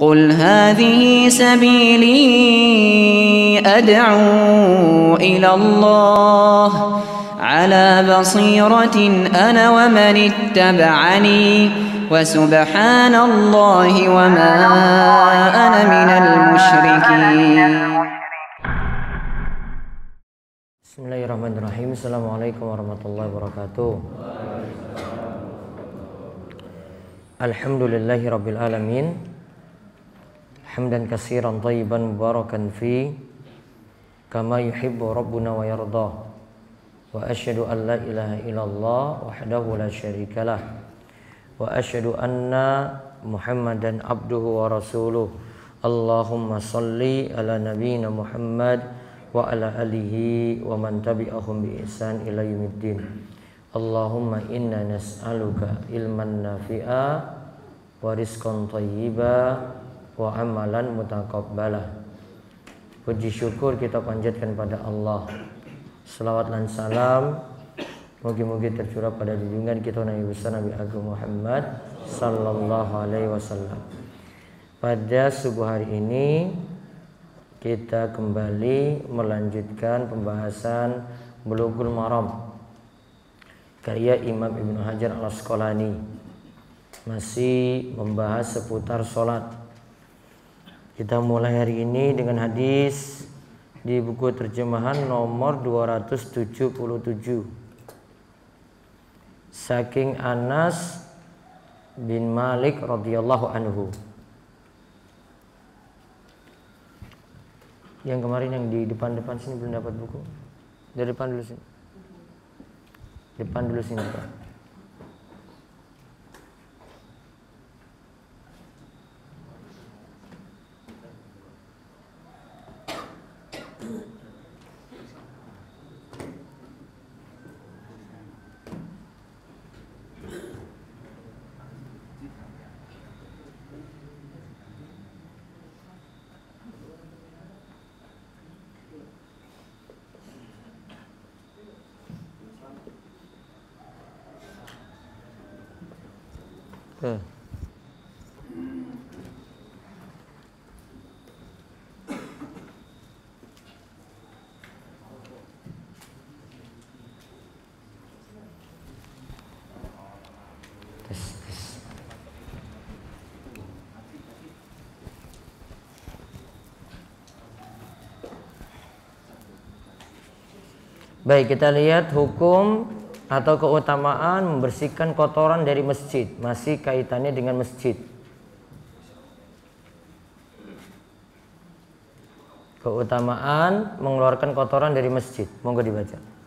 قل هذه سبيلي أدعو إلى الله على بصيرة أنا ومن اتبعني وسبحان الله وما أنا من المشركين. بسم الله الرحمن الرحيم السلام عليكم ورحمة الله وبركاته الحمد لله رب العالمين Hamdan kasiran tayyiban mubarakan fi Kama yuhibbu rabbuna wa yardah Wa ashadu an la ilaha illallah wahdahu la syarikalah Wa ashadu anna muhammadan abduhu wa rasuluh Allahumma salli ala nabina Muhammad wa ala alihi wa man tabi'ahum bi ihsan ila yaumiddin. Allahumma inna nas'aluka ilman nafi'a wa rizqan thayyiba wa amalan mutaqabbala. Puji syukur kita panjatkan pada Allah. Selawat dan salam Mugi-mugi tercurah pada junjungan kita Nabi besar Nabi Agung Muhammad sallallahu alaihi wasallam. Pada subuh hari ini kita kembali melanjutkan pembahasan Bulughul Maram karya Imam Ibnu Hajar Al Asqalani masih membahas seputar sholat kita mulai hari ini dengan hadis di buku terjemahan nomor 277 saking Anas bin Malik radhiyallahu anhu. Yang kemarin yang di depan-depan sini belum dapat buku? Dari depan dulu sini. Depan dulu sini Pak. Baik, kita lihat hukum atau keutamaan membersihkan kotoran dari masjid. Masih kaitannya dengan masjid. Keutamaan mengeluarkan kotoran dari masjid. Monggo dibaca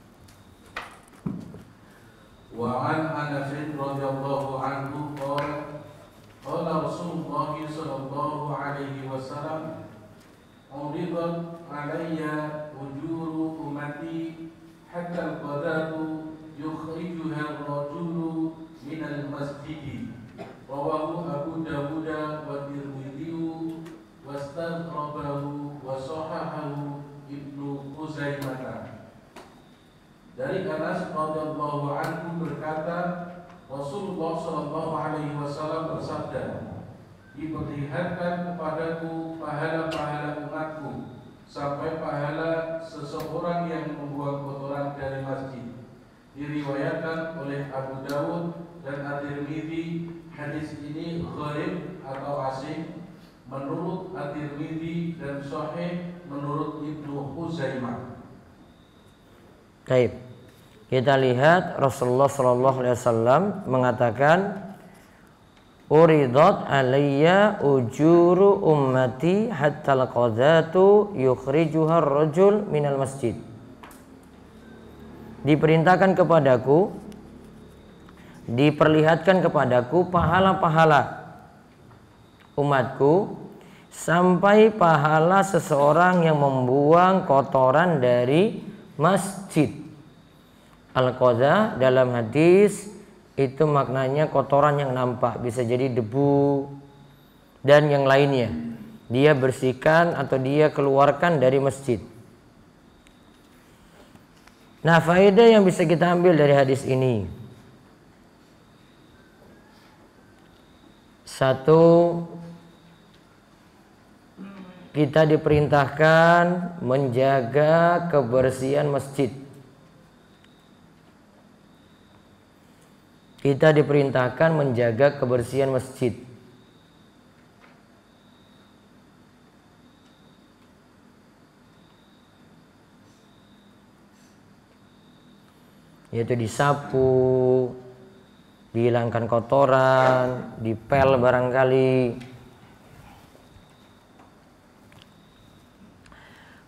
diperlihatkan kepadaku pahala-pahala umatku sampai pahala seseorang yang membuang kotoran dari masjid diriwayatkan oleh Abu Dawud dan At-Tirmidzi hadis ini gharib atau asing menurut At-Tirmidzi dan sahih menurut Ibnu Huzaimah. Baik. Kita lihat Rasulullah Shallallahu Alaihi Wasallam mengatakan Uridat alayya ujuru ummati hatta al-qadatu yukhrijuha rajul minal masjid. Diperintahkan kepadaku diperlihatkan kepadaku pahala-pahala umatku sampai pahala seseorang yang membuang kotoran dari masjid. Al-qadha dalam hadis itu maknanya kotoran yang nampak bisa jadi debu dan yang lainnya dia bersihkan atau dia keluarkan dari masjid Nah, faedah yang bisa kita ambil dari hadis ini. Satu, kita diperintahkan menjaga kebersihan masjid. Kita diperintahkan menjaga kebersihan masjid. Yaitu disapu, dihilangkan kotoran, dipel barangkali.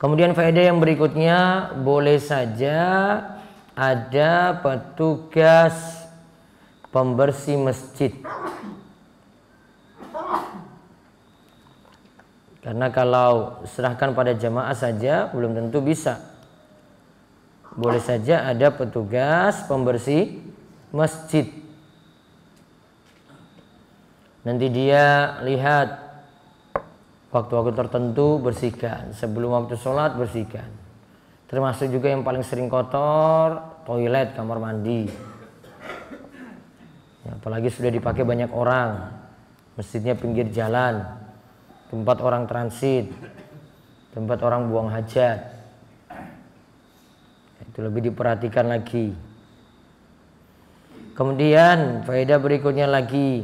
Kemudian faedah yang berikutnya boleh saja ada petugas pembersih masjid. Karena kalau serahkan pada jamaah saja belum tentu bisa. Boleh saja ada petugas pembersih masjid. Nanti dia lihat waktu-waktu tertentu bersihkan sebelum waktu sholat bersihkan termasuk juga yang paling sering kotor toilet kamar mandi ya, apalagi sudah dipakai banyak orang. Masjidnya pinggir jalan. Tempat orang transit. Tempat orang buang hajat. Itu lebih diperhatikan lagi. Kemudian faedah berikutnya lagi.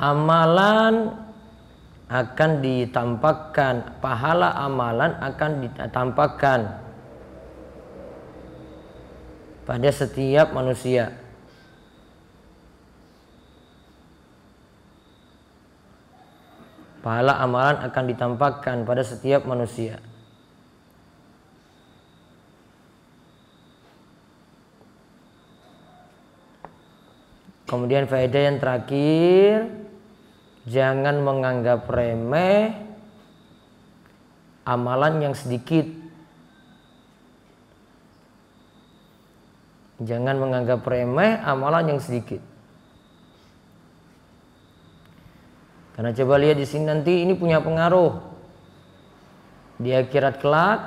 Amalan akan ditampakkan. Pahala amalan akan ditampakkan pada setiap manusia pahala amalan akan ditampakkan pada setiap manusia Kemudian faedah yang terakhir Jangan menganggap remeh amalan yang sedikit. Jangan menganggap remeh amalan yang sedikit. Karena coba lihat di sini nanti ini punya pengaruh di akhirat kelak.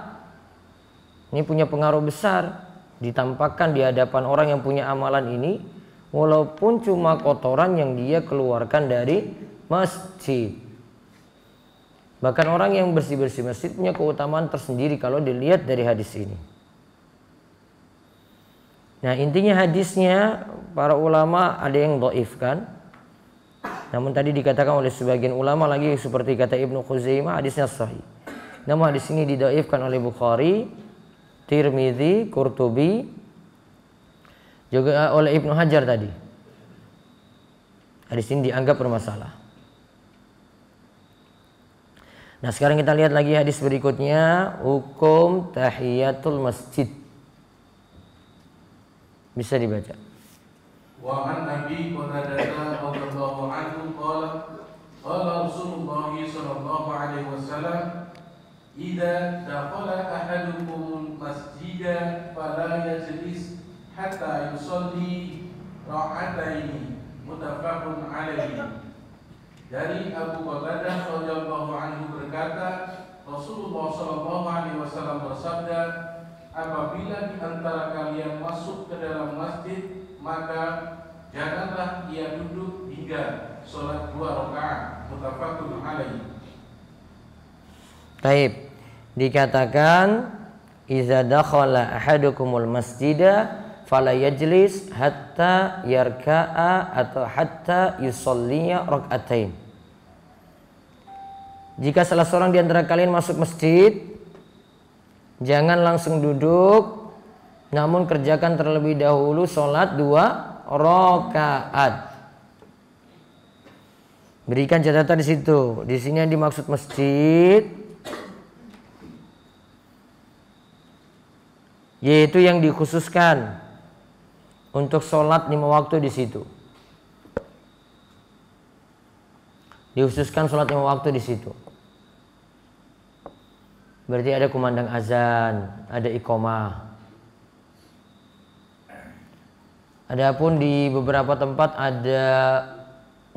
Ini punya pengaruh besar ditampakkan di hadapan orang yang punya amalan ini walaupun cuma kotoran yang dia keluarkan dari masjid. Bahkan orang yang bersih-bersih masjid punya keutamaan tersendiri kalau dilihat dari hadis ini. Nah intinya hadisnya para ulama ada yang doifkan. Namun tadi dikatakan oleh sebagian ulama lagi seperti kata Ibnu Khuzaimah hadisnya sahih. Namun hadis ini didoifkan oleh Bukhari, Tirmidzi, Qurtubi, juga oleh Ibnu Hajar tadi. Hadis ini dianggap bermasalah. Nah sekarang kita lihat lagi hadis berikutnya hukum tahiyatul masjid. Bisa dibaca. Wa an Nabi radhiyallahu anhu qala qala Rasulullah sallallahu alaihi wasallam idza dakhala ahadukum masjida fala yajlis hatta yusalli ra'ataini muttafaqun alaihi dari Abu Qatadah radhiyallahu anhu berkata, Rasulullah Shallallahu alaihi wasallam bersabda, apabila di antara kalian masuk ke dalam masjid, maka janganlah ia duduk hingga sholat dua rakaat. Mutafakun alaih. Taib. Dikatakan Iza dakhala ahadukumul masjida fala yajlis hatta yarka'a atau hatta yusalliya rak'atain. Jika salah seorang di antara kalian masuk masjid, jangan langsung duduk, namun kerjakan terlebih dahulu sholat dua rakaat. Berikan catatan di situ. Di sini yang dimaksud masjid yaitu yang dikhususkan untuk sholat lima waktu di situ. Dihususkan sholat lima waktu di situ. Berarti ada kumandang azan, ada ikomah. Adapun di beberapa tempat ada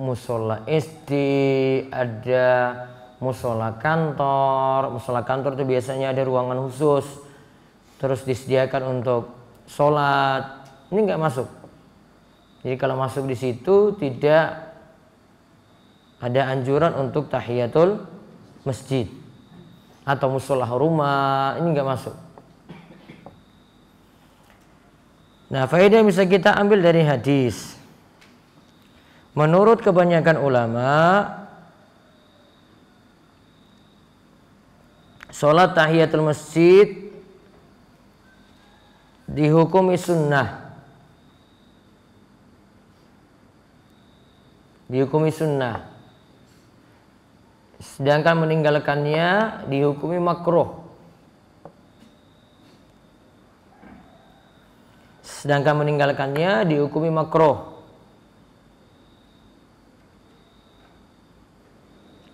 musola SD, ada musola kantor. Musola kantor itu biasanya ada ruangan khusus, terus disediakan untuk sholat, ini nggak masuk. Jadi kalau masuk di situ tidak ada anjuran untuk tahiyatul masjid atau musola rumah ini nggak masuk. Nah, faedah yang bisa kita ambil dari hadis. Menurut kebanyakan ulama, sholat tahiyatul masjid dihukumi sunnah. Dihukumi sunnah. Sedangkan meninggalkannya dihukumi makruh. Sedangkan meninggalkannya dihukumi makruh.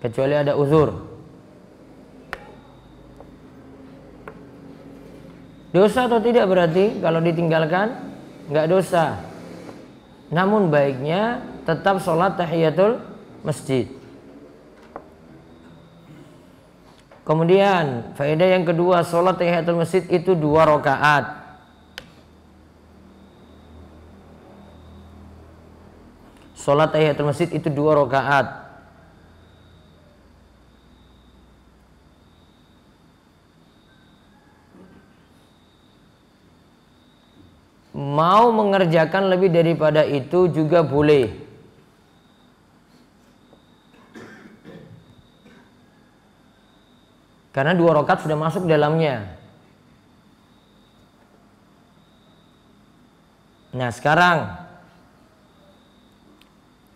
Kecuali ada uzur. Dosa atau tidak berarti kalau ditinggalkan nggak dosa. Namun baiknya tetap sholat tahiyatul masjid. Kemudian faedah yang kedua sholat tahiyatul masjid itu dua rakaat. Sholat tahiyatul masjid itu dua rakaat. Mau mengerjakan lebih daripada itu juga boleh. Karena dua rokat sudah masuk dalamnya. Nah sekarang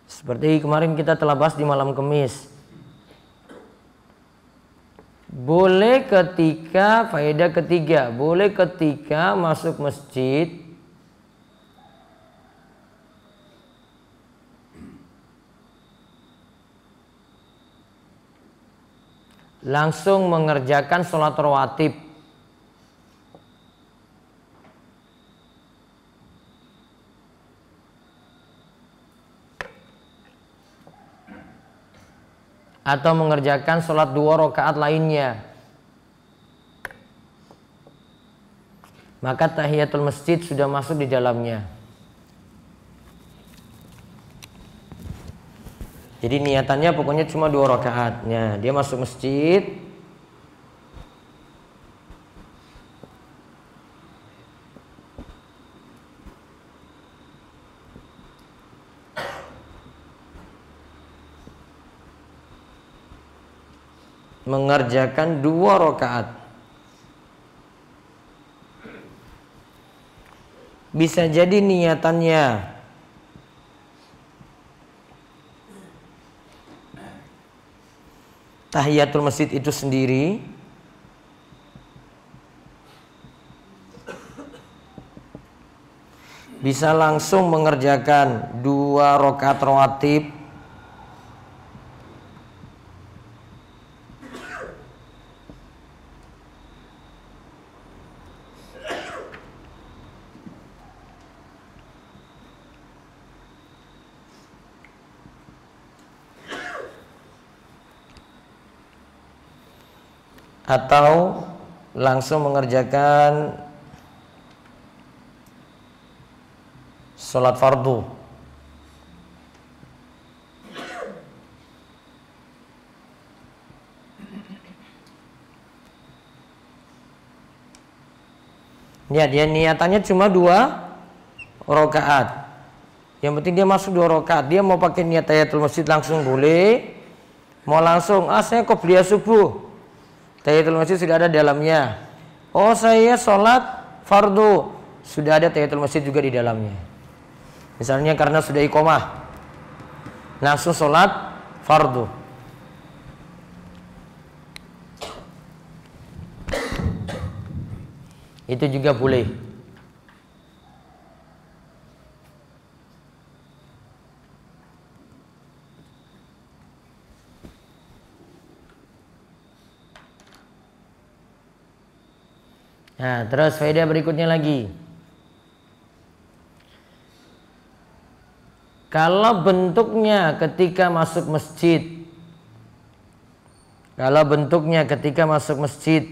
seperti kemarin kita telah bahas di malam kemis. Boleh ketika faedah ketiga, boleh ketika masuk masjid langsung mengerjakan sholat rawatib. Atau mengerjakan sholat dua rakaat lainnya. Maka tahiyatul masjid sudah masuk di dalamnya Jadi niatannya pokoknya cuma dua rakaatnya. Dia masuk masjid. Mengerjakan dua rakaat. Bisa jadi niatannya tahiyatul masjid itu sendiri bisa langsung mengerjakan dua rakaat rawatib atau langsung mengerjakan sholat fardu Ya, dia niatannya cuma dua rakaat. Yang penting dia masuk dua rakaat. Dia mau pakai niat tahiyatul masjid langsung boleh. Mau langsung, ah saya kok beli subuh. Tahiyatul masjid sudah ada dalamnya. Oh saya sholat fardu sudah ada tahiyatul masjid juga di dalamnya. Misalnya karena sudah iqomah langsung sholat fardu. Itu juga boleh. Nah, terus faedah berikutnya lagi. Kalau bentuknya ketika masuk masjid Kalau bentuknya ketika masuk masjid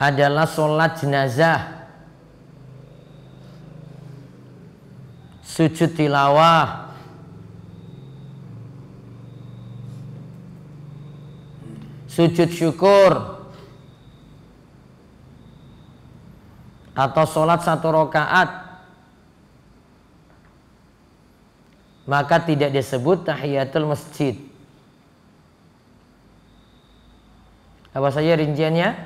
adalah sholat jenazah sujud tilawah sujud syukur. Atau sholat satu rakaat. Maka tidak disebut tahiyatul masjid. Apa saja rinciannya?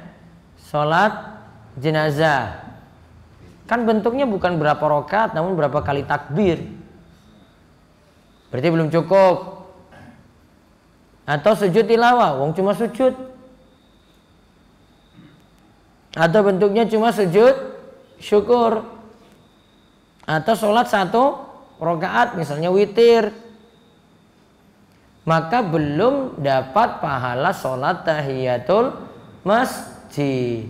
Sholat jenazah. Kan bentuknya bukan berapa rakaat namun berapa kali takbir. Berarti belum cukup atau sujud tilawah wong cuma sujud. Atau bentuknya cuma sujud syukur. Atau sholat satu rokaat misalnya witir. Maka belum dapat pahala sholat tahiyatul masjid.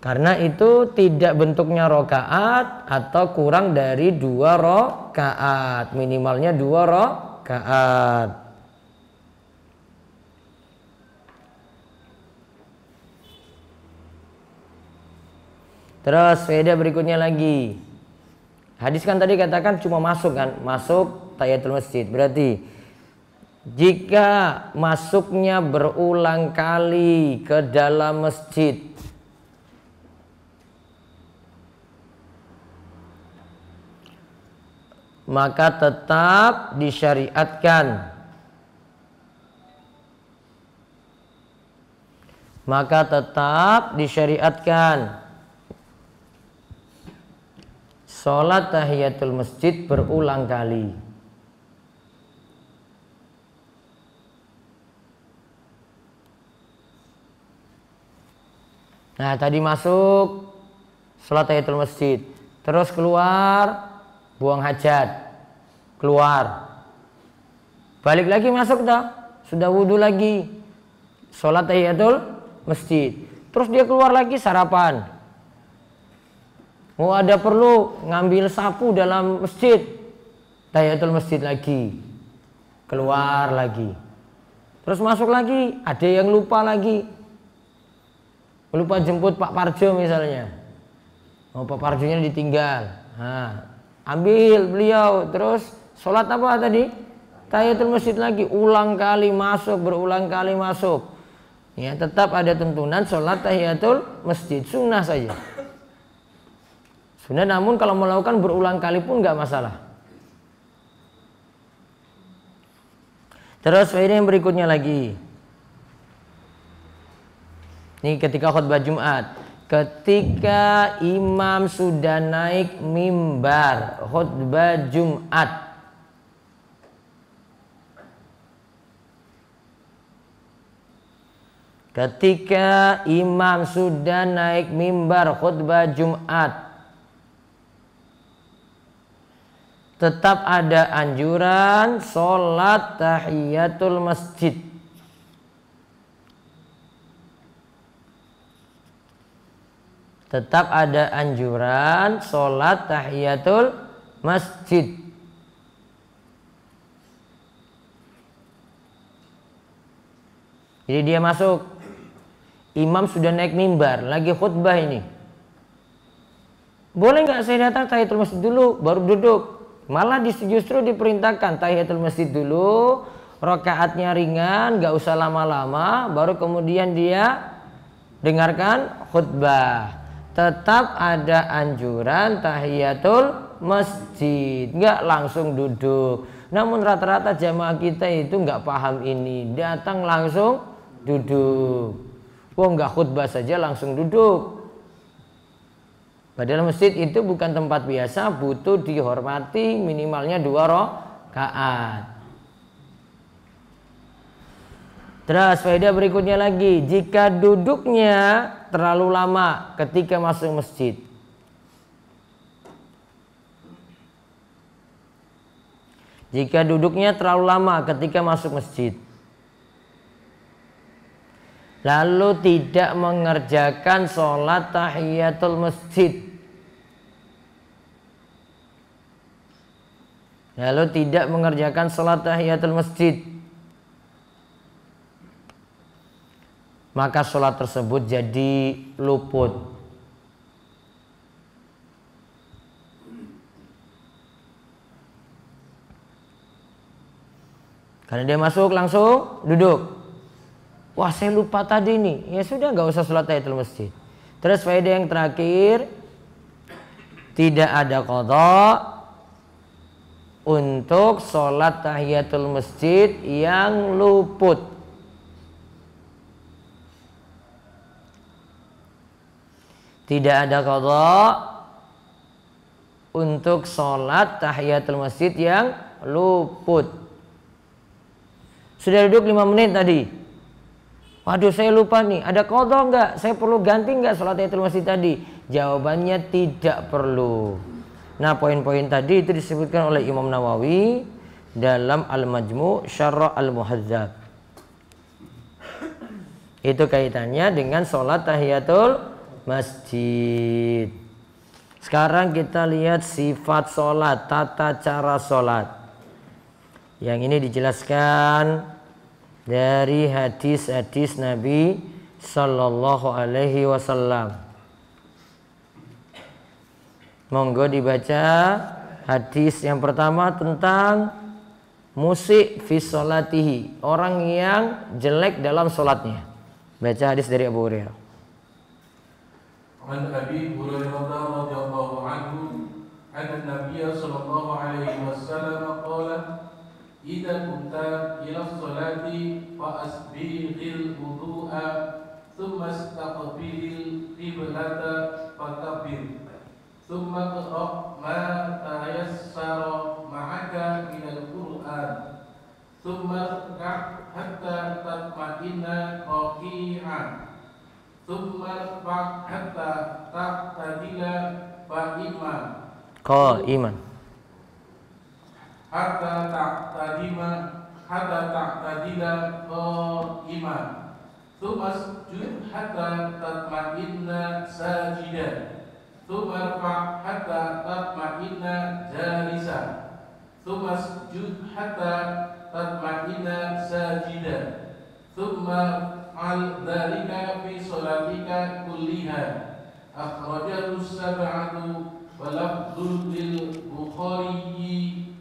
Karena itu tidak bentuknya rokaat atau kurang dari dua rokaat minimalnya dua rokaat Terus faedah berikutnya lagi. Hadis kan tadi katakan cuma masuk kan, masuk tahiyatul masjid. Berarti jika masuknya berulang kali ke dalam masjid maka tetap disyariatkan maka tetap disyariatkan Sholat tahiyatul masjid berulang kali. Nah tadi masuk sholat tahiyatul masjid. Terus keluar buang hajat. Keluar. Balik lagi masuk dah. Sudah wudhu lagi. Sholat tahiyatul masjid. Terus dia keluar lagi sarapan Mau ada perlu ngambil sapu dalam masjid. Tahiyatul masjid lagi. Keluar lagi. Terus masuk lagi, ada yang lupa lagi. Lupa jemput Pak Parjo misalnya. Oh, Pak Parjonya ditinggal. Nah, ambil beliau terus sholat apa tadi? Tahiyatul masjid lagi, ulang kali masuk, berulang kali masuk. Ya, tetap ada tuntunan sholat tahiyatul masjid, sunnah saja. Sunnah namun kalau melakukan berulang kali pun nggak masalah. Terus ini yang berikutnya lagi. Ini ketika khutbah Jumat. Ketika imam sudah naik mimbar khutbah Jumat. Ketika imam sudah naik mimbar khutbah Jumat tetap ada anjuran sholat tahiyatul masjid. Tetap ada anjuran sholat tahiyatul masjid. Jadi dia masuk, imam sudah naik mimbar, lagi khutbah ini. Boleh nggak saya datang tahiyatul masjid dulu, baru duduk? Malah justru diperintahkan tahiyatul masjid dulu, rokaatnya ringan, gak usah lama-lama, baru kemudian dia dengarkan khutbah. Tetap ada anjuran tahiyatul masjid, gak langsung duduk. Namun rata-rata jamaah kita itu nggak paham ini, datang langsung duduk. Wah nggak khutbah saja langsung duduk. Padahal masjid itu bukan tempat biasa, butuh dihormati minimalnya dua rakaat. Terus faedah berikutnya lagi, jika duduknya terlalu lama ketika masuk masjid. Jika duduknya terlalu lama ketika masuk masjid lalu tidak mengerjakan sholat tahiyatul masjid. Lalu tidak mengerjakan sholat tahiyatul masjid. Maka sholat tersebut jadi luput. Karena dia masuk langsung duduk. Wah saya lupa tadi nih. Ya sudah nggak usah sholat tahiyatul masjid. Terus faedah yang terakhir tidak ada kodok untuk sholat tahiyatul masjid yang luput. Tidak ada kodok untuk sholat tahiyatul masjid yang luput. Sudah duduk lima menit tadi. Waduh saya lupa nih, ada kodok nggak? Saya perlu ganti nggak sholat tahiyatul masjid tadi? Jawabannya tidak perlu. Nah poin-poin tadi itu disebutkan oleh Imam Nawawi dalam Al-Majmu' Syarra Al-Muhadzab. Itu kaitannya dengan sholat tahiyatul masjid. Sekarang kita lihat sifat sholat, tata cara sholat. Yang ini dijelaskan dari hadis-hadis Nabi Sallallahu Alaihi Wasallam. Monggo dibaca hadis yang pertama tentang musik fi solatihi orang yang jelek dalam solatnya. Baca hadis dari Abu Hurairah. عن أبي هريرة رضي الله عنه أن النبي صلى الله عليه وسلم قال إذا كنت إلى الصلاة فأسبغ الوضوء ثم استقبل القبلة فكبر ثم اقرأ ما تيسر معك من القرآن ثم اركع حتى تطمئن ركيعا ثم ارفع حتى تعتدل hatta ta'tadima hatta ta'tadila qa'iman. Thumma sujud hatta tatma'inna sajida. Thumma rfa' hatta tatma'inna jalisan thumma sujud hatta tatma'inna sajidan ma al dhalika fi salatika kulliha. Akhrajahu sab'atu wa lafdhu lil bukhari.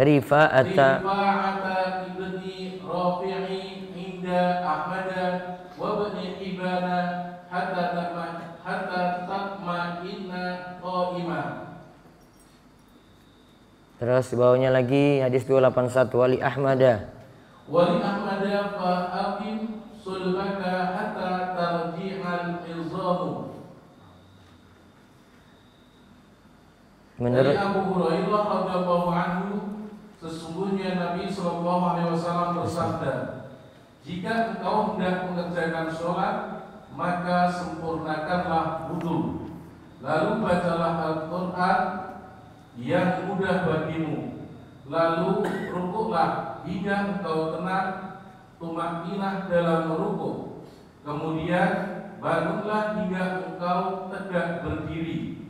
Rifa'ata رفاعة بن رافع عند أحمد وابن حبان حتى تطمئن حتى تطمئن قائما Terus di bawahnya lagi hadis 281 Wali Ahmada ولأحمد فأقم صلبك حتى ترجع العظام Dari Menurut Abu Hurairah radhiyallahu anhu sesungguhnya Nabi Shallallahu alaihi wasallam bersabda jika engkau hendak mengerjakan sholat maka sempurnakanlah wudhu. Lalu bacalah Al-Quran yang mudah bagimu. Lalu rukuklah hingga engkau tenang tumakninah dalam merukuk kemudian bangunlah hingga engkau tegak berdiri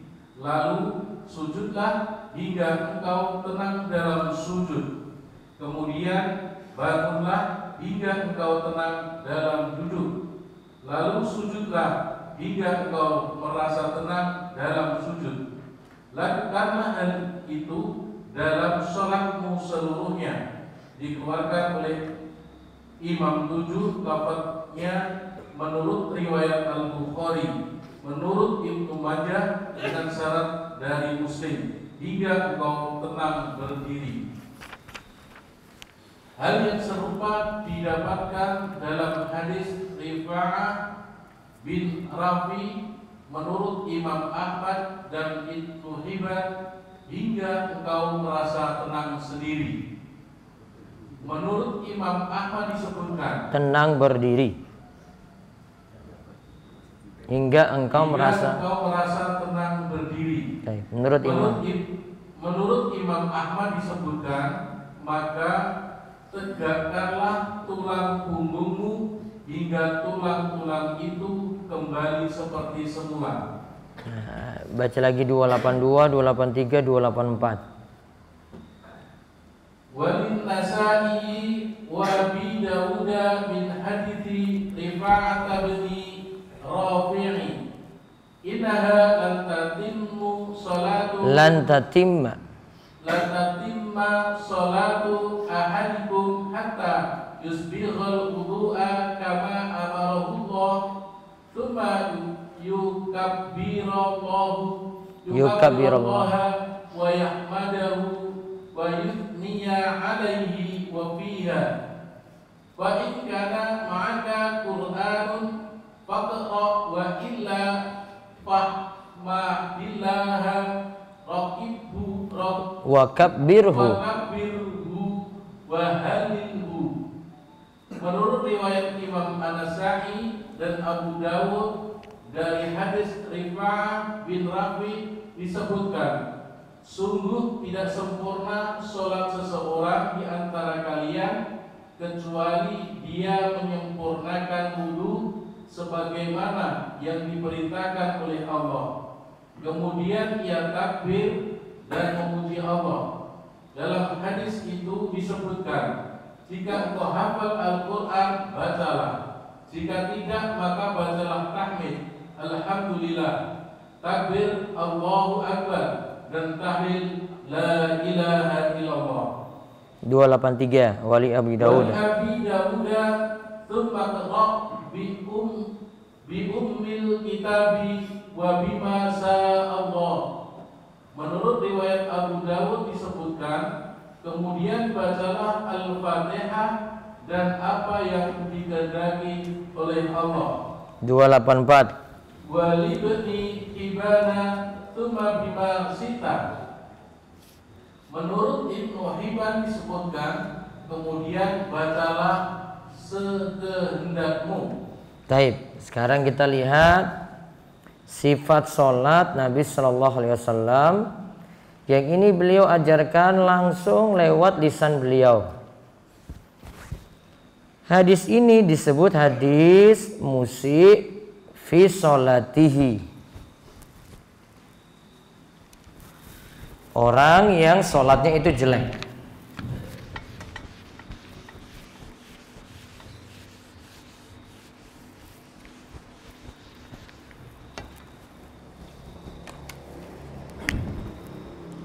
lalu sujudlah hingga engkau tenang dalam sujud. Kemudian bangunlah hingga engkau tenang dalam duduk. Lalu sujudlah hingga engkau merasa tenang dalam sujud. Lakukanlah hal itu dalam sholatmu seluruhnya. Dikeluarkan oleh Imam tujuh lafadznya menurut riwayat Al-Bukhari menurut Ibnu Majah dengan syarat dari Muslim hingga engkau tenang berdiri Hal yang serupa didapatkan dalam hadis Rifa'ah bin Rafi menurut Imam Ahmad dan Ibnu Hibban hingga engkau merasa tenang sendiri. Menurut Imam Ahmad disebutkan tenang berdiri hingga engkau hingga merasa engkau merasa tenang berdiri. Baik, menurut Imam Menurut, Im- menurut Imam Ahmad disebutkan maka tegakkanlah tulang punggungmu hingga tulang-tulang itu kembali seperti semula. Nah, baca lagi 282, 283, 284. Walin Nasai wa Abi Dawud min hadithi Rifa'at bin Rafi'i. Innaha lan tatimmu salatu Lan tatimma. Lan tatimma salatu ahadikum hatta yusbighal wudu'a kama amarahu Allah thumma yukabbirallahu Yukabbirallah. wa yahmadahu wa yuthniya alaihi wa fiha. Wa in kana ma'aka qur'anun faqra wa illa fahmadillaha raqibhu raqib wa kabbirhu wa halilhu Menurut riwayat Imam An-Nasai dan Abu Dawud dari hadis Rifa'ah bin Rafi disebutkan Sungguh tidak sempurna sholat seseorang di antara kalian kecuali dia menyempurnakan wudhu sebagaimana yang diperintahkan oleh Allah. Kemudian ia takbir dan memuji Allah. Dalam hadis itu disebutkan, jika engkau hafal Al-Quran, bacalah. Jika tidak, maka bacalah tahmid. Alhamdulillah. Takbir Allahu Akbar dan tahlil La ilaha illallah. 283 Wali Abi Dawud Abi Dawud Thumma qra bi um bi ummil kitabi wa bima Allah. Menurut riwayat Abu Dawud disebutkan kemudian bacalah Al-Fatihah dan apa yang dikehendaki oleh Allah. 284 Walibni Hibana Tuma bima sita Menurut Ibnu Hibban disebutkan Kemudian bacalah sekehendakmu Taib. Sekarang kita lihat sifat sholat Nabi Shallallahu Alaihi Wasallam yang ini beliau ajarkan langsung lewat lisan beliau. Hadis ini disebut hadis musik fi sholatihi. Orang yang sholatnya itu jelek.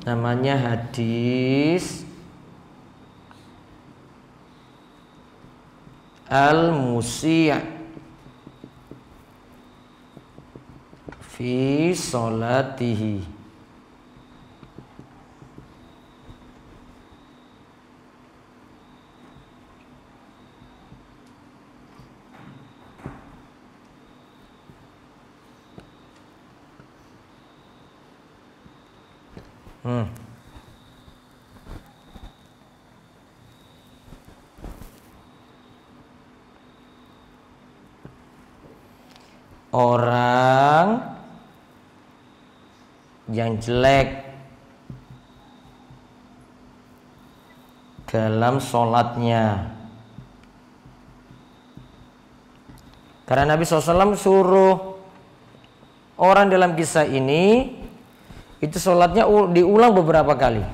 Namanya hadis al-musi' fi salatihi Hmm. Orang yang jelek dalam sholatnya. Karena Nabi SAW suruh orang dalam kisah ini itu sholatnya diulang beberapa kali.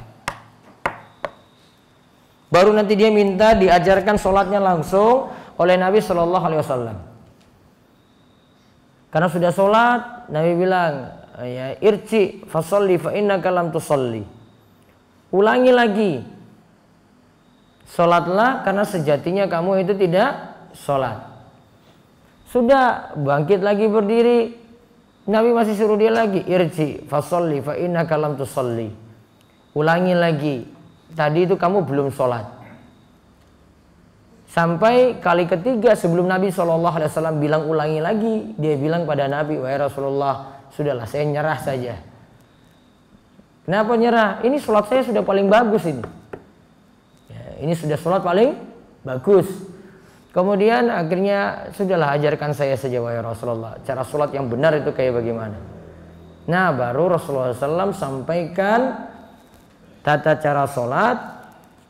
Baru nanti dia minta diajarkan sholatnya langsung oleh Nabi Shallallahu Alaihi Wasallam. Karena sudah sholat, Nabi bilang, ya irci fasolli fa inna kalam tusolli. Ulangi lagi. Sholatlah karena sejatinya kamu itu tidak sholat. Sudah bangkit lagi berdiri. Nabi masih suruh dia lagi irji fasolli fa inna kalam tusolli. Ulangi lagi. Tadi itu kamu belum sholat. Sampai kali ketiga sebelum Nabi Shallallahu Alaihi Wasallam bilang ulangi lagi, dia bilang pada Nabi, wahai Rasulullah, sudahlah saya nyerah saja. Kenapa nyerah? Ini sholat saya sudah paling bagus ini. Ya, ini sudah sholat paling bagus. Kemudian akhirnya sudahlah ajarkan saya saja wahai Rasulullah. Cara sholat yang benar itu kayak bagaimana. Nah baru Rasulullah SAW sampaikan tata cara sholat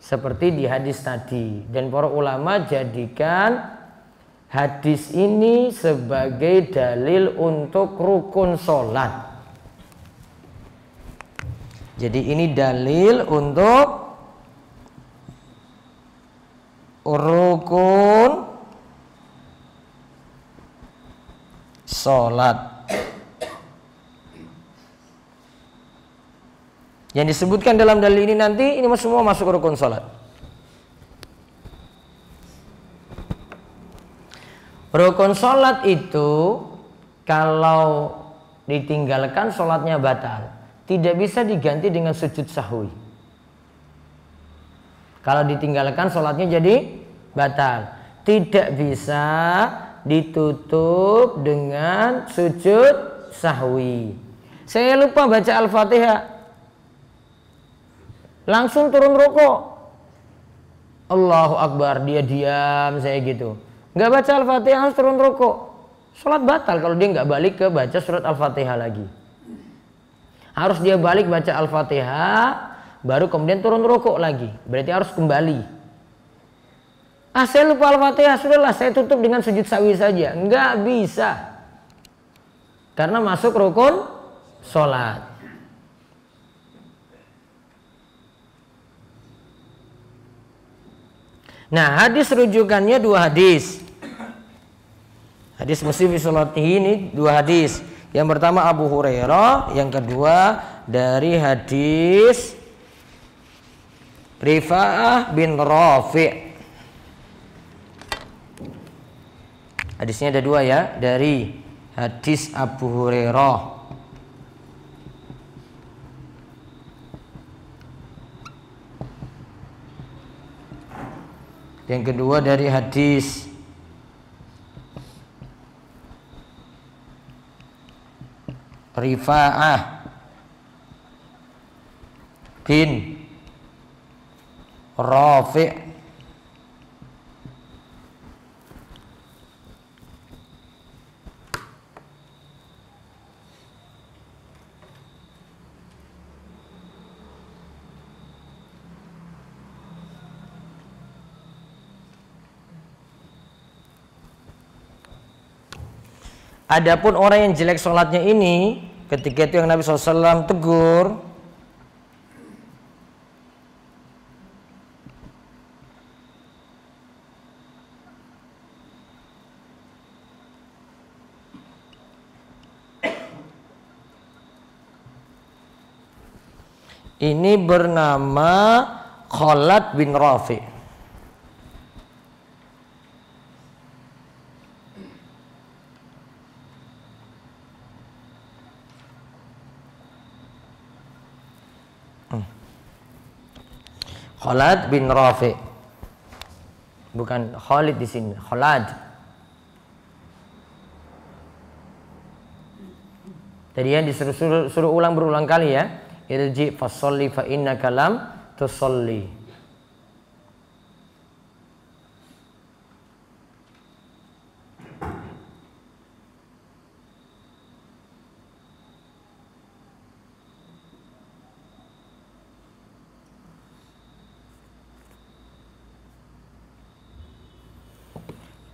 seperti di hadis tadi dan para ulama jadikan hadis ini sebagai dalil untuk rukun sholat jadi ini dalil untuk rukun sholat Yang disebutkan dalam dalil ini nanti ini semua masuk rukun salat. Rukun salat itu kalau ditinggalkan salatnya batal, tidak bisa diganti dengan sujud sahwi. Kalau ditinggalkan salatnya jadi batal, tidak bisa ditutup dengan sujud sahwi. Saya lupa baca Al-Fatihah, langsung turun rokok. Allahu Akbar dia diam saya gitu. Nggak baca Al-Fatihah harus turun rokok. Sholat batal kalau dia nggak balik ke baca surat Al-Fatihah lagi. Harus dia balik baca Al-Fatihah baru kemudian turun rokok lagi. Berarti harus kembali. Ah saya lupa Al-Fatihah. Sudahlah saya tutup dengan sujud sawi saja. Nggak bisa. Karena masuk rukun sholat. Nah, hadis rujukannya dua hadis. Hadis Muslim ini dua hadis. Yang pertama Abu Hurairah, yang kedua dari hadis Rifa'ah bin Rafi'. Hadisnya ada dua ya, dari hadis Abu Hurairah Yang kedua dari hadis Rifa'ah bin Rafi' Adapun orang yang jelek sholatnya ini ketika itu yang Nabi SAW tegur ini bernama Khalad bin Rafi' Khalad bin Rafi. Bukan Khalid di sini, Khalad. Tadi yang disuruh suruh, suruh ulang berulang kali ya. Irji fasolli fa inna kalam tusolli.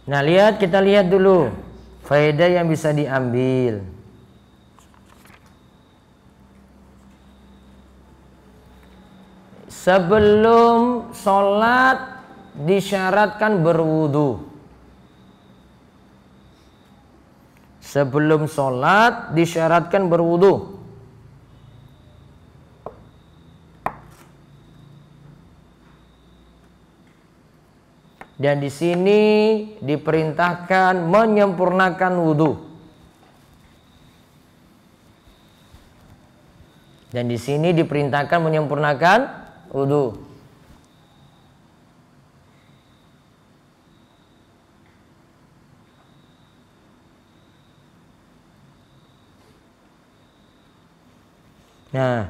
Nah, lihat kita lihat dulu faedah yang bisa diambil. Sebelum sholat disyaratkan berwudu. Sebelum sholat disyaratkan berwudu. Dan di sini diperintahkan menyempurnakan wudhu. Dan di sini diperintahkan menyempurnakan wudhu. Nah,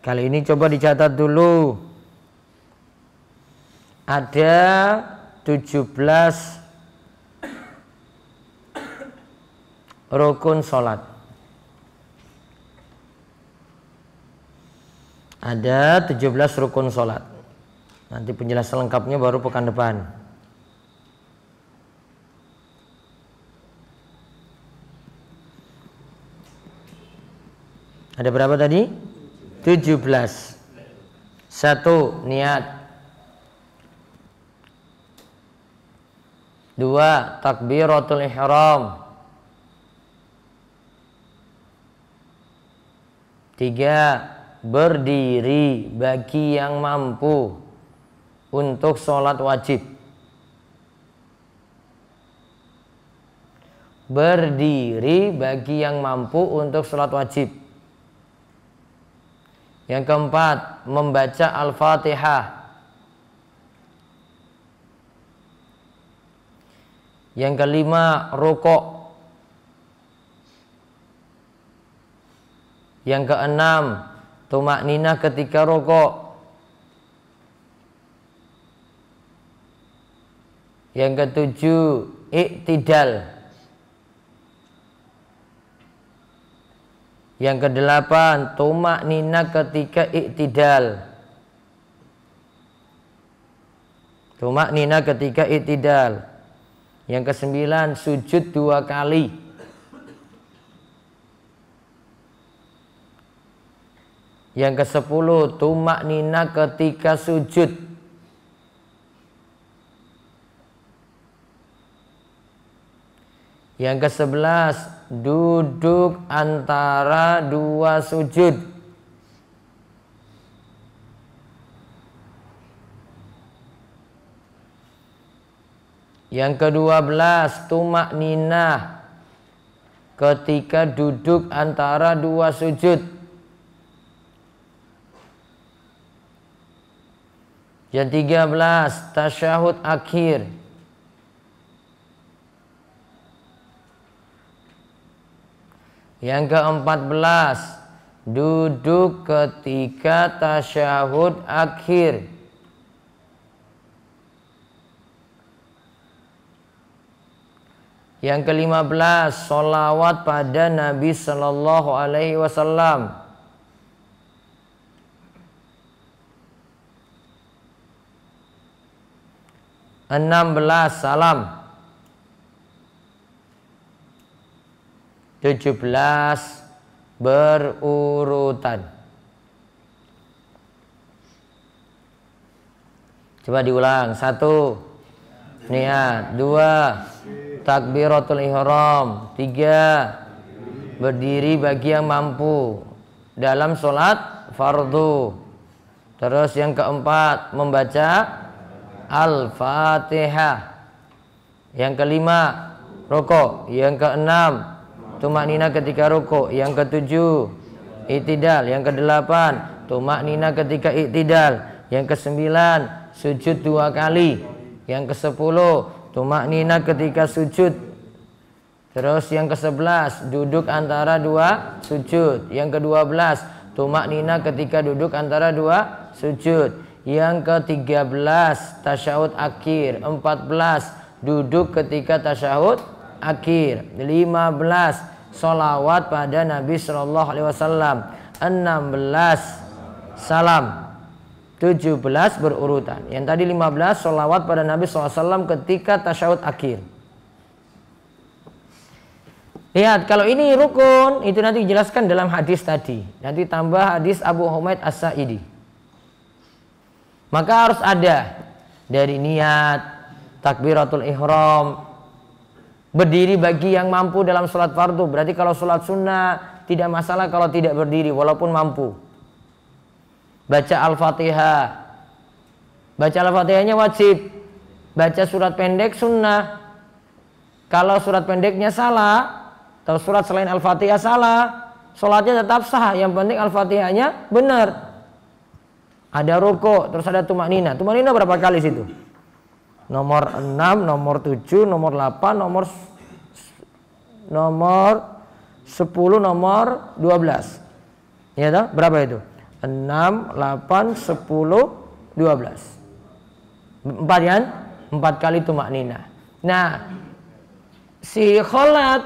kali ini coba dicatat dulu. Ada 17 rukun sholat ada 17 rukun sholat Nanti penjelasan lengkapnya baru pekan depan. Ada berapa tadi? 17. Satu, niat. Dua, takbiratul ihram. Tiga, berdiri bagi yang mampu untuk sholat wajib. Berdiri bagi yang mampu untuk sholat wajib. Yang keempat, membaca Al-Fatihah. Yang kelima, rukuk. Yang keenam, tumak nina ketika rukuk. Yang ketujuh, iktidal. Yang kedelapan, tumak nina ketika iktidal. Tumak nina ketika iktidal. Yang kesembilan, sujud dua kali. Yang kesepuluh, tumak nina ketika sujud. Yang kesebelas, duduk antara dua sujud. Yang kedua belas, tumak ninah ketika duduk antara dua sujud. Yang tiga belas, tasyahud akhir. Yang keempat belas Duduk ketika tasyahud akhir Yang kelima belas Salawat pada Nabi Sallallahu Alaihi Wasallam Enam belas salam 17 berurutan. Coba diulang. Satu, niat. Dua, takbiratul ihram. Tiga, berdiri bagi yang mampu dalam sholat fardu. Terus yang keempat, membaca Al-Fatihah. Yang kelima, rokok. Yang keenam, tumak nina ketika rukuk. Yang ketujuh, itidal. Yang kedelapan, tumak nina ketika itidal. Yang kesembilan, sujud dua kali. Yang kesepuluh, tumak nina ketika sujud. Terus yang kesebelas, duduk antara dua sujud. Yang kedua belas, tumak nina ketika duduk antara dua sujud. Yang ketiga belas, tasyahud akhir. Empat belas, duduk ketika tasyahud akhir 15 solawat pada Nabi Shallallahu Alaihi Wasallam 16 salam 17 berurutan yang tadi 15 solawat pada Nabi SAW ketika tasyahud akhir Lihat kalau ini rukun itu nanti dijelaskan dalam hadis tadi. Nanti tambah hadis Abu Humaid As-Sa'idi. Maka harus ada dari niat, takbiratul ihram, Berdiri bagi yang mampu dalam sholat fardu. Berarti kalau sholat sunnah tidak masalah kalau tidak berdiri walaupun mampu. Baca Al-Fatihah. Baca Al-Fatihahnya wajib. Baca surat pendek sunnah. Kalau surat pendeknya salah, atau surat selain Al-Fatihah salah, sholatnya tetap sah. Yang penting Al-Fatihahnya benar. Ada rokok, terus ada tumak nina. Tumak nina berapa kali situ? nomor 6, nomor 7, nomor 8, nomor nomor 10, nomor 12. Ya toh? Berapa itu? 6, 8, 10, 12. Empat kan? Empat kali itu maknina. Nah, si Kholat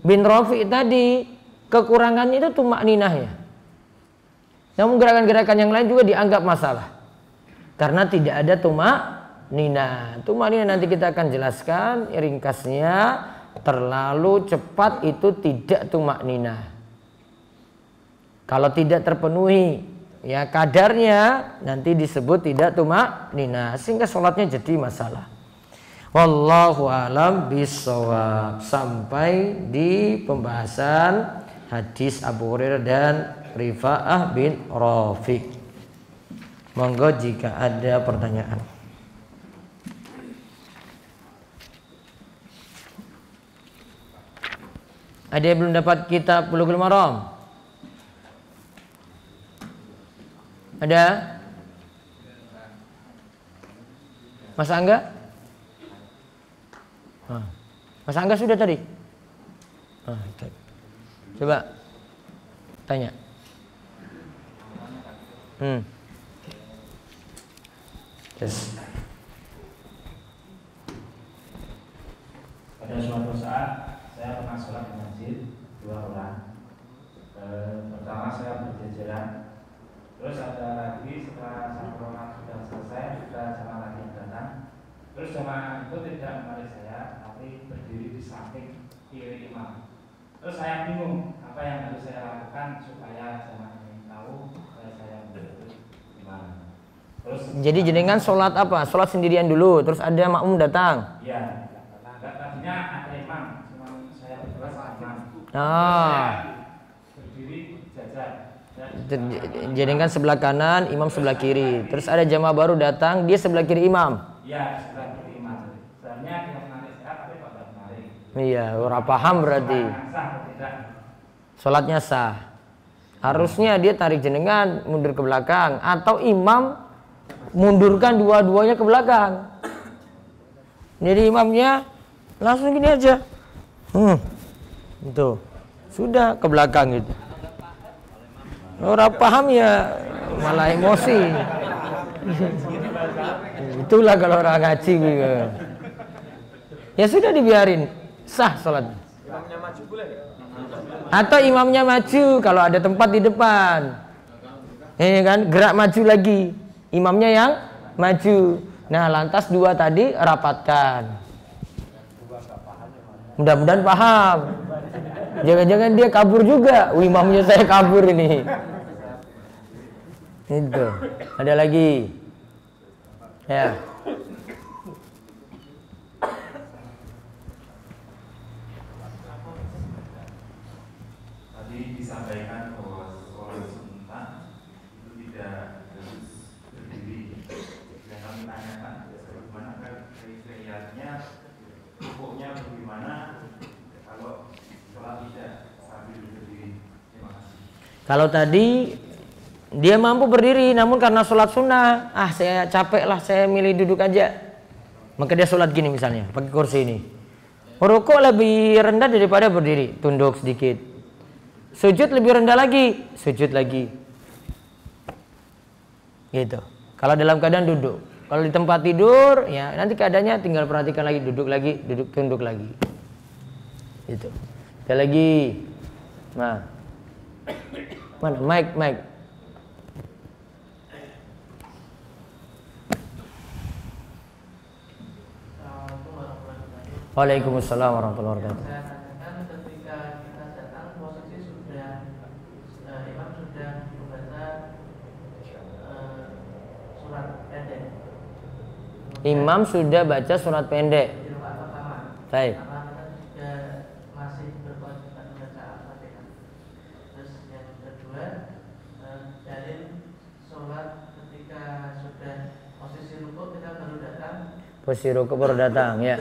bin Rafi tadi kekurangannya itu tumak ninah ya. Namun gerakan-gerakan yang lain juga dianggap masalah. Karena tidak ada tumak nina. Tumak nina nanti kita akan jelaskan ringkasnya terlalu cepat itu tidak tumak nina. Kalau tidak terpenuhi ya kadarnya nanti disebut tidak tumak nina sehingga sholatnya jadi masalah. Wallahu alam bisawab sampai di pembahasan hadis Abu Hurairah dan Rifa'ah bin Rafiq. Monggo jika ada pertanyaan. Ada yang belum dapat kitab Bulughul Maram? Ada? Mas Angga? Mas Angga sudah tadi? Coba tanya. Hmm. Yes. Pada suatu saat saya pernah sholat di masjid dua orang. E, pertama saya berjajaran, terus ada lagi setelah satu orang sudah selesai, sudah jamaah lagi datang. Terus jamaah itu tidak menarik saya, tapi berdiri di samping kiri imam. Terus saya bingung apa yang harus saya lakukan supaya jamaah ini tahu saya saya gimana. Terus Jadi jenengan sholat apa? Sholat sendirian dulu, terus ada makmum datang. Iya. Tadinya ada imam, cuma saya berdua sama imam. Ah, Berdiri jajar. Jenengan sebelah kanan, imam sebelah kiri. Terus ada jamaah baru datang, dia sebelah kiri imam. Iya, sebelah kiri imam. Sebenarnya tidak menarik saya, tapi pada menarik. Iya, ora paham berarti. Sholatnya sah. Harusnya dia tarik jenengan mundur ke belakang atau imam mundurkan dua-duanya ke belakang. Jadi imamnya langsung gini aja. Hmm. Itu. Sudah ke belakang gitu. Orang paham ya malah emosi. Itulah kalau orang ngaji gitu. Ya sudah dibiarin sah sholat. Atau imamnya maju kalau ada tempat di depan. Ini kan gerak maju lagi. Imamnya yang maju. Nah, lantas dua tadi rapatkan. Mudah-mudahan paham. Jangan-jangan dia kabur juga. Oh, imamnya saya kabur ini. Itu. Ada lagi. Ya. Tadi disampaikan bahwa sholat sunat itu tidak harus berdiri. Yang kami tanyakan bagaimana kriterianya, hukumnya bagaimana kalau sholat tidak sambil berdiri. Terima kasih. Kalau tadi dia mampu berdiri namun karena sholat sunnah, ah saya capek lah saya milih duduk aja. Maka dia sholat gini misalnya, pakai kursi ini. Rukuk lebih rendah daripada berdiri, tunduk sedikit. Sujud lebih rendah lagi, sujud lagi. Gitu. Kalau dalam keadaan duduk. Kalau di tempat tidur, ya nanti keadaannya tinggal perhatikan lagi, duduk lagi, duduk tunduk lagi. Gitu. Ada lagi. Nah. Mana? Mike, Mike. Waalaikumsalam warahmatullahi wabarakatuh. Saya tanyakan ketika kita datang posisi sudah imam sudah membaca surat pendek Imam sudah baca surat pendek. Baik. Karena kita juga masih berkewajiban membaca al-fatihah. Terus yang kedua eh, dalil sholat ketika sudah posisi rukuk kita baru datang Posisi ruku baru datang ya.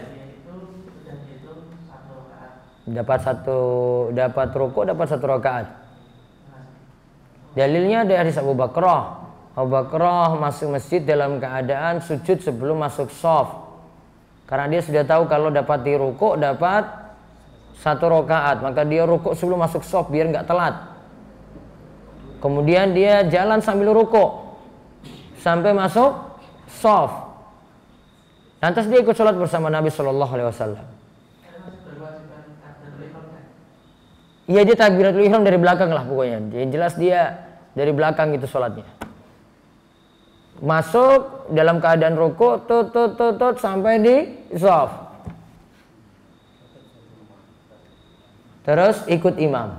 Dapat satu dapat ruku dapat satu rakaat. Dalilnya dari Abu Bakrah. Abu Bakrah masuk masjid dalam keadaan sujud sebelum masuk soft. Karena dia sudah tahu kalau dapat di ruku dapat satu rakaat, maka dia ruku sebelum masuk soft biar nggak telat. Kemudian dia jalan sambil ruku sampai masuk soft. Lantas dia ikut sholat bersama Nabi Shallallahu Alaihi Wasallam. Iya dia takbiratul ihram dari belakang lah pokoknya. Yang jelas dia dari belakang itu sholatnya. masuk dalam keadaan ruku tut tut tut, tut sampai di soft terus ikut imam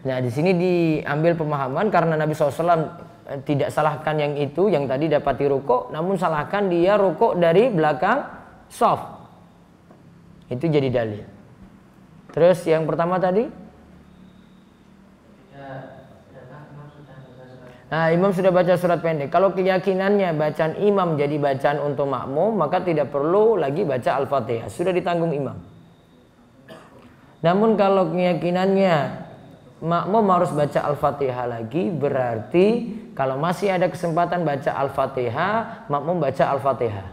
nah di sini diambil pemahaman karena Nabi SAW tidak salahkan yang itu yang tadi dapati ruku namun salahkan dia ruku dari belakang soft itu jadi dalil terus yang pertama tadi Nah, imam sudah baca surat pendek. Kalau keyakinannya bacaan imam jadi bacaan untuk makmum, maka tidak perlu lagi baca Al-Fatihah. Sudah ditanggung imam. Namun kalau keyakinannya makmum harus baca Al-Fatihah lagi, berarti kalau masih ada kesempatan baca Al-Fatihah, makmum baca Al-Fatihah.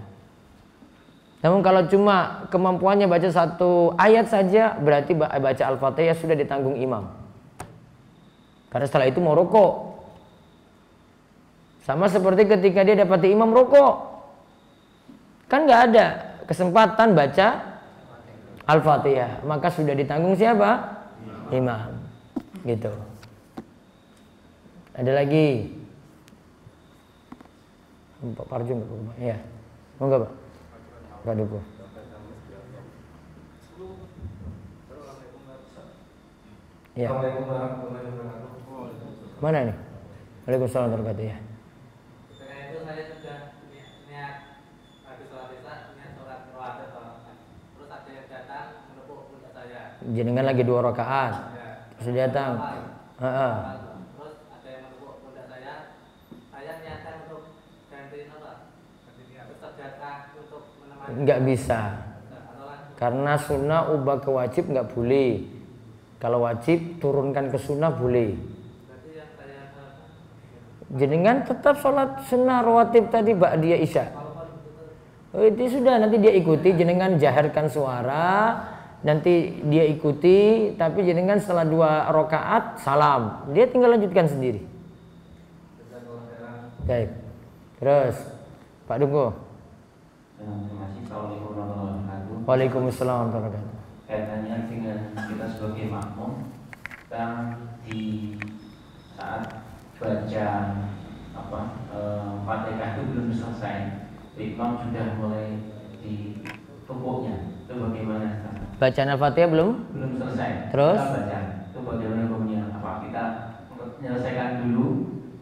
Namun kalau cuma kemampuannya baca satu ayat saja, berarti baca Al-Fatihah sudah ditanggung imam. Karena setelah itu mau rokok, sama seperti ketika dia dapat imam rokok. Kan nggak ada kesempatan baca Al-Fatihah. Maka sudah ditanggung siapa? Imam. Gitu. Ada lagi? Pak Parjun, ya. Mau nggak Pak? Pak Duku. Ya. Mana nih? Waalaikumsalam warahmatullahi ya. jenengan lagi dua rakaat terus ada yang menepuk pundak saya terus datang menemani nggak bisa. Karena sunnah ubah ke wajib nggak boleh. Kalau wajib turunkan ke sunnah boleh. Jenengan tetap sholat sunnah rawatib tadi bak dia isya? Oh, itu sudah. Nanti dia ikuti jenengan jaharkan suara nanti dia ikuti tapi jenengan setelah dua rakaat salam. Dia tinggal lanjutkan sendiri. Baik. Terus Pak Duko Waalaikumsalam warahmatullahi kaitannya dengan kita sebagai makmum dan di saat baca apa eh, fatihah itu belum selesai. Imam sudah mulai di rukuknya itu bagaimana Bacaan Al-Fatihah belum? Belum selesai. Terus? Kita baca. Itu bagaimana hukumnya? Apa kita menyelesaikan dulu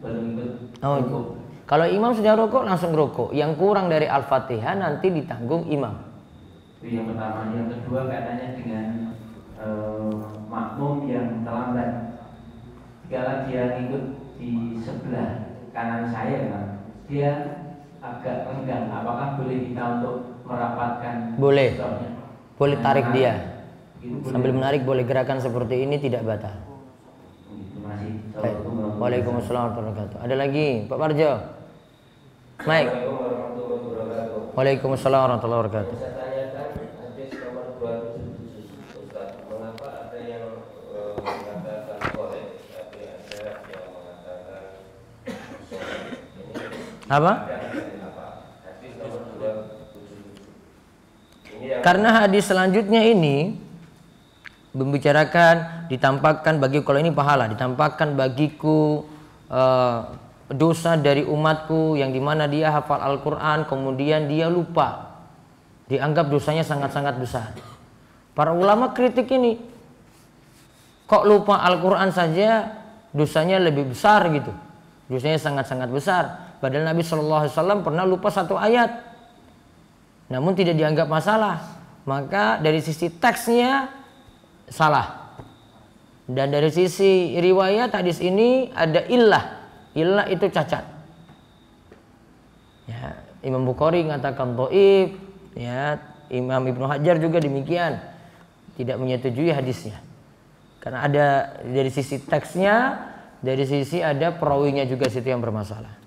baru ikut Oh, rukuk? Kalau imam sudah rokok langsung rokok. Yang kurang dari Al-Fatihah nanti ditanggung imam. Itu yang pertama. Yang kedua katanya dengan uh, makmum yang terlambat. Jika dia ikut di sebelah kanan saya kan, dia agak renggang. Apakah boleh kita untuk merapatkan? Boleh. Stopnya? Boleh tarik dia. Sambil menarik boleh gerakan seperti ini tidak batal. Baik. Waalaikumsalam warahmatullahi wabarakatuh. Ada lagi Pak Parjo. Mike. Waalaikumsalam warahmatullahi wabarakatuh. Apa? Karena hadis selanjutnya ini membicarakan ditampakkan bagi kalau ini pahala ditampakkan bagiku uh, dosa dari umatku yang di mana dia hafal Al-Quran kemudian dia lupa. Dianggap dosanya sangat-sangat besar. Para ulama kritik ini kok lupa Al-Quran saja dosanya lebih besar gitu. Dosanya sangat-sangat besar. Padahal Nabi Shallallahu Alaihi Wasallam pernah lupa satu ayat namun tidak dianggap masalah. Maka dari sisi teksnya salah. Dan dari sisi riwayat hadis ini ada illah. Illah itu cacat. Ya Imam Bukhari mengatakan doib ya Imam Ibnu Hajar juga demikian. Tidak menyetujui hadisnya. Karena ada dari sisi teksnya dari sisi ada perawinya juga situ yang bermasalah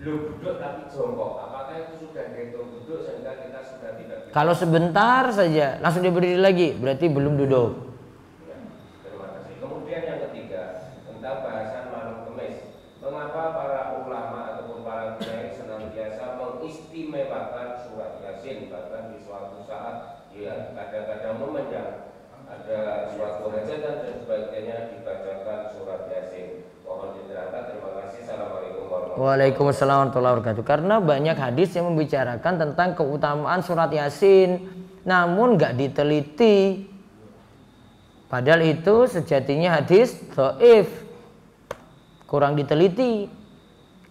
belum duduk tapi jongkok. Apakah itu sudah dihitung duduk sehingga kita sudah tidak kalau sebentar saja langsung dia berdiri lagi. Berarti belum duduk ya, terima kasih kemudian yang ketiga tentang bahasan malam kemis mengapa para ulama ataupun para kiai senantiasa mengistimewakan surat yasin yasin bahkan di suatu saat ya kadang-kadang momen yang ada suatu hajatan dan sebagainya dibacakan surat yasin mohon diterangkan terima kasih assalamualaikum warahmatullahi Waalaikumsalam warahmatullahi wabarakatuh. Karena banyak hadis yang membicarakan tentang keutamaan surat Yasin, namun nggak diteliti. Padahal itu sejatinya hadis dhaif. Kurang diteliti.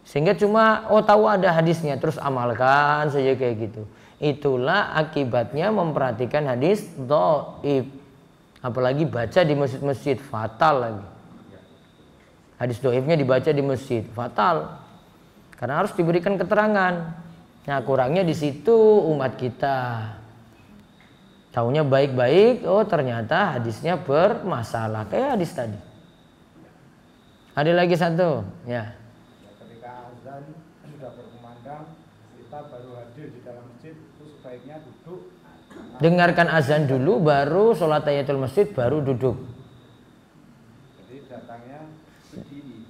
Sehingga cuma oh tahu ada hadisnya terus amalkan saja kayak gitu. Itulah akibatnya memperhatikan hadis dhaif. Apalagi baca di masjid-masjid fatal lagi. Hadis doifnya dibaca di masjid fatal karena harus diberikan keterangan. Nah kurangnya di situ umat kita. Tahunya baik-baik, oh ternyata hadisnya bermasalah kayak hadis tadi. Ada lagi satu, ya. ketika azan sudah berkumandang kita baru hadir di dalam masjid itu sebaiknya duduk Dengarkan azan dulu, baru sholat tahiyatul masjid, baru duduk. jadi datangnya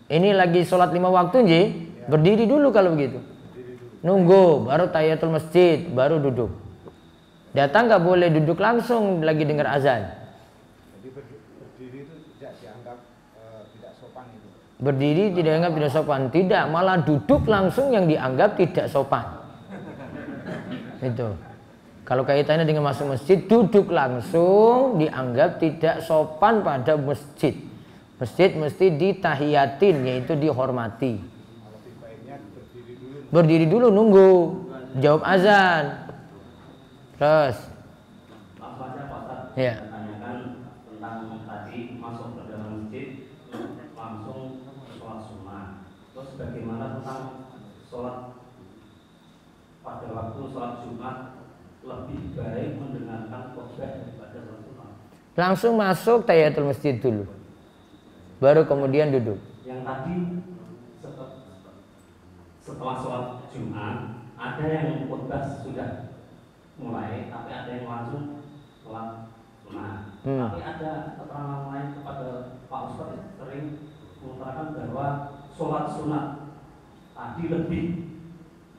Ini lagi sholat lima waktu, Nji. Berdiri dulu kalau begitu. Nunggu, baru tahiyatul masjid, baru duduk. Datang nggak boleh duduk langsung lagi dengar azan. jadi berdiri itu tidak dianggap eh, tidak sopan itu Berdiri tidak dianggap tidak sopan, tidak malah duduk langsung yang dianggap tidak sopan. Itu. Kalau kaitannya dengan masuk masjid, duduk langsung dianggap tidak sopan pada masjid. Masjid mesti ditahiyatin, yaitu dihormati. Berdiri dulu nunggu, jawab azan. Terus, masjid langsung sholat sunnah Terus bagaimana tentang sholat? Pada waktu sholat Jumat lebih baik mendengarkan khotbah daripada sholat sunnah langsung masuk tahiyatul masjid dulu. Baru kemudian duduk. Yang tadi setelah sholat Jumat ada yang khotbah sudah mulai tapi ada yang langsung sholat sunnah Hmm. tapi ada keterangan lain kepada Pak Ustadz sering mengutarakan bahwa sholat sunat tadi lebih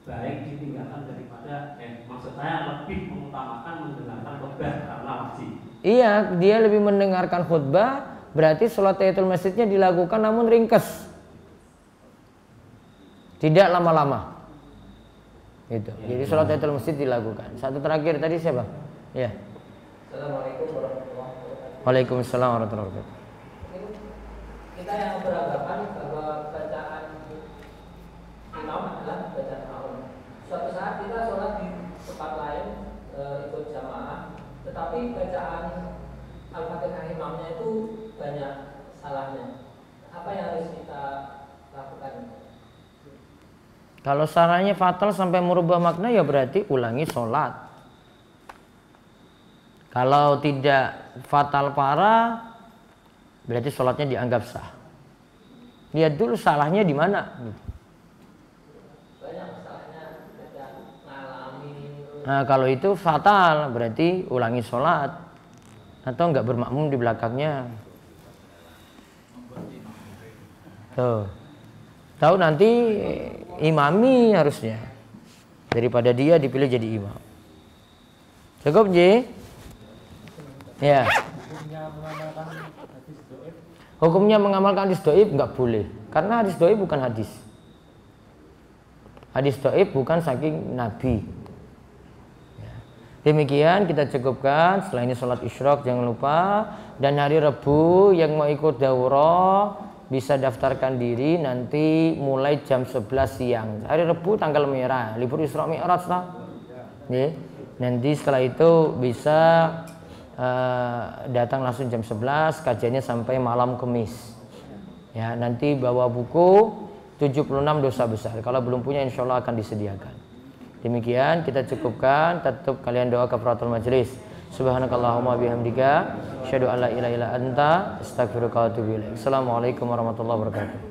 baik ditinggalkan daripada eh, maksud saya lebih mengutamakan mendengarkan khotbah karena wajib Iya, dia lebih mendengarkan khutbah, berarti sholat tahiyatul masjidnya dilakukan namun ringkas. Tidak lama-lama. Itu. Jadi sholat tahiyatul masjid dilakukan. Satu terakhir tadi siapa? Ya. Assalamualaikum warahmatullahi wabarakatuh. Waalaikumsalam warahmatullahi wabarakatuh. Kita yang beranggapan bahwa bacaan imam adalah bacaan makmum. Suatu saat kita sholat di tempat lain e, ikut jamaah, tetapi bacaan al-fatihah imamnya itu banyak salahnya. Apa yang harus kita lakukan? Kalau sarannya fatal sampai merubah makna ya berarti ulangi sholat. Kalau tidak fatal parah berarti sholatnya dianggap sah. Lihat dulu salahnya di mana. Nah kalau itu fatal berarti ulangi sholat atau nggak bermakmum di belakangnya. Tuh. Tahu nanti imami harusnya daripada dia dipilih jadi imam. Cukup Ji? Ya. hukumnya mengamalkan hadis doib nggak boleh karena hadis doib bukan hadis. Hadis doib bukan saking Nabi. Ya. Demikian kita cukupkan. Setelah ini sholat isyrok jangan lupa. Dan hari Rebu yang mau ikut daurah bisa daftarkan diri nanti mulai jam 11 siang. Hari Rebu tanggal merah, libur Isra Mi'raj lah. Ya. Nanti setelah itu bisa eh, datang langsung jam 11, kajiannya sampai malam Kamis. Ya, nanti bawa buku 76 dosa besar. Kalau belum punya insya Allah akan disediakan. Demikian kita cukupkan. Tetap kalian doa kafaratul majlis. Subhanakallahumma bihamdika asyhadu an la ilaha illa anta ilaik. Assalamualaikum warahmatullahi wabarakatuh.